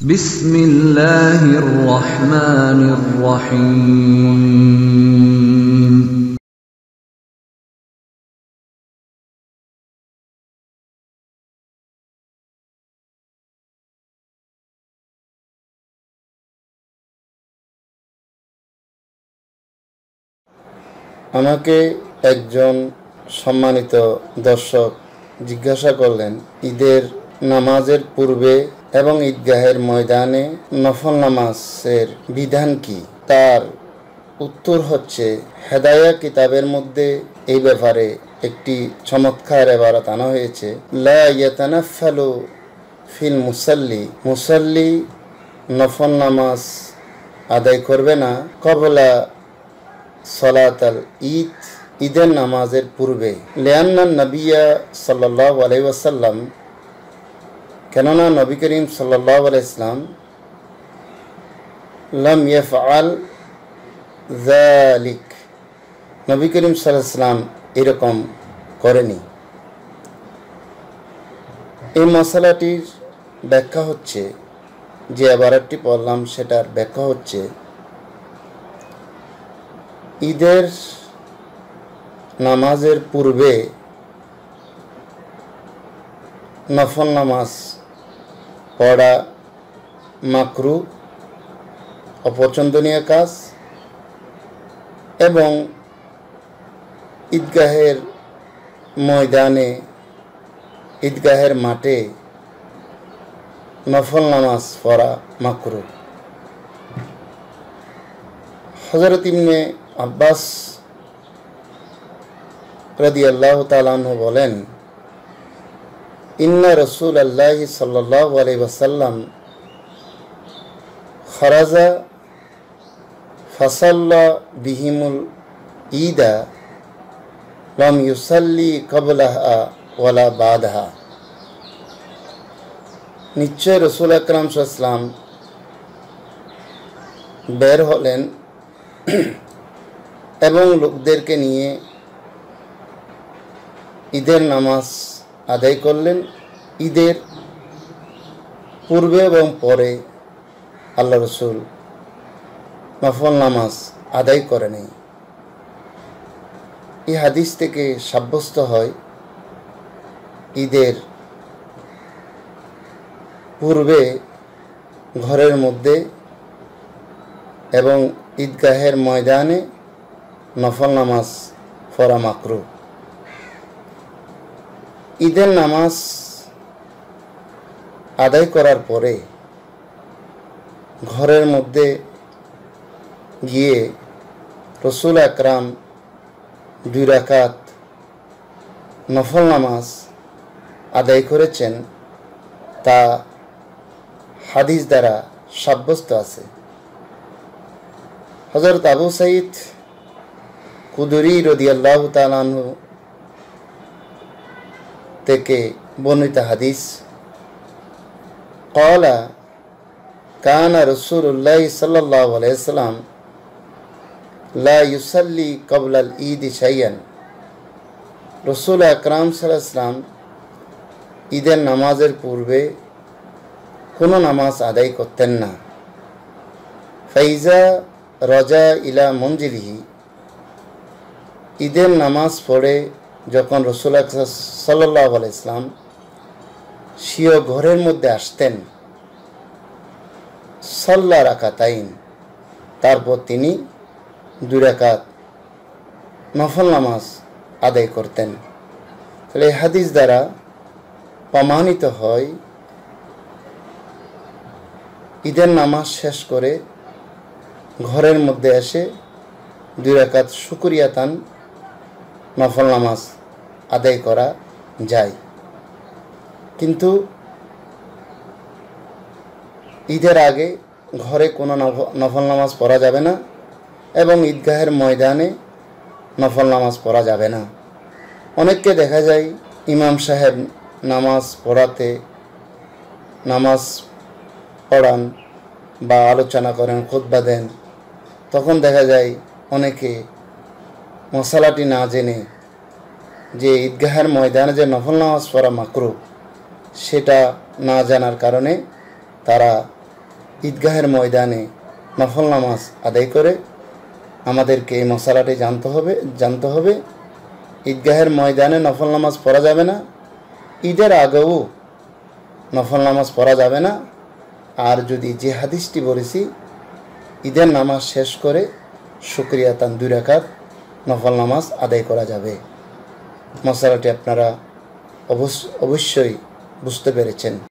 بسم الله الرحمن الرحيم আমাকে একজন সম্মানিত দর্শক জিজ্ঞাসা করলেন ঈদের নামাজের পূর্বে এবং ঈদগাহের ময়দানে নফল নামাজের বিধান কি? তার উত্তর হচ্ছে, হেদায়া কিতাবের মধ্যে এই ব্যাপারে একটি চমৎকার এবারত আনা হয়েছে। লা ইয়াতানাফালু ফিল মুসাল্লি। মুসাল্লি নফল নামাজ আদায় করবে না। কবলা সলাত আল ঈদ, ঈদের নামাজের পূর্বে। লিয়ান্না নবিয়া সাল্লাহ আলাই ওয়াসাল্লাম কেননা নবী করিম সাল্লাহ আলাইসলাম লাম ইয়ফআল জালিক নবী করিম সাল্লাম এরকম করেনি। এই মশলাটির ব্যাখ্যা হচ্ছে, যে আবারটি পড়লাম, সেটার ব্যাখ্যা হচ্ছে, ঈদের নামাজের পূর্বে নফল নামাজ পড়া মাকরু, অপছন্দনীয় কাজ এবং ঈদগাহের ময়দানে, ঈদগাহের মাঠে নফল নামাজ পড়া মাকরু। হজরত ইমনে আব্বাস রাদি আল্লাহ তালাহ বলেন ইন্না রসুল আল্লাহ সাল্লাহ আলাই ওয়াসাল্লাম খরাজা ফাসাল্লা বিহিমুল ঈদা লম ইউসাল্লি কবলাহা ওয়ালা বাদহা। নিশ্চয় রসুল আকরাম সাল্লাম বের হলেন এবং লোকদেরকে নিয়ে ঈদের নামাজ আদায় করলেন। ঈদের পূর্বে এবং পরে আল্লাহ রসুল নফল নামাজ আদায় করে নেই এই হাদিস থেকে সাব্যস্ত হয়, ঈদের পূর্বে ঘরের মধ্যে এবং ঈদগাহের ময়দানে নফল নামাজ ফরা মাকরু ঈদের নামাজ আদায় করার পরে ঘরের মধ্যে গিয়ে রসুল আকরাম দুই রাকাত নফল নামাজ আদায় করেছেন, তা হাদিস দ্বারা সাব্যস্ত আছে। হজরত আবু সাইদ কুদুরি রদি আল্লাহ তালানহু থেকে বর্ণিত হাদিস কলা কানা রসুল্লাহ সাল্লাহ আলাইসাল্লাম লা ইউসাল্লি কবলাল ঈদ ইসাইয়ান রসুল আকরাম ইসলাম ঈদের নামাজের পূর্বে কোনো নামাজ আদায় করতেন না। ফাইজা রজা ইলা মঞ্জিলিহি ঈদের নামাজ পড়ে যখন রসুল সাল্লাহ আলাইসলাম সিও ঘরের মধ্যে আসতেন। সল্লা রাকাতাইন। তারপর তিনি দুই রাকাত নফল নামাজ আদায় করতেন। তাহলে হাদিস দ্বারা প্রমাণিত হয়, ঈদের নামাজ শেষ করে ঘরের মধ্যে এসে দুই রাকাত শুকুরিয়া তান নফল নামাজ আদায় করা যায়। কিন্তু ঈদের আগে ঘরে কোনো নফল নামাজ পড়া যাবে না এবং ঈদগাহের ময়দানে নফল নামাজ পড়া যাবে না। অনেককে দেখা যায় ইমাম সাহেব নামাজ পড়াতে নামাজ পড়ান বা আলোচনা করেন খুদ্া দেন। তখন দেখা যায় অনেকে মশালাটি না জেনে যে ঈদগাহের ময়দানে যে নফল নামাজ পড়া মাকরু সেটা না জানার কারণে তারা ঈদগাহের ময়দানে নফল নামাজ আদায় করে আমাদেরকে এই মশালাটি জানতে হবে জানতে হবে। ঈদগাহের ময়দানে নফল নামাজ পড়া যাবে না। ঈদের আগেও নফল নামাজ পড়া যাবে না। আর যদি যে হাদিসটি বলেছি, ঈদের নামাজ শেষ করে শুক্রিয়া তান দুই নফল নামাজ আদায় করা যাবে। মশালাটি আপনারা অবশ্য অবশ্যই Mustabir için.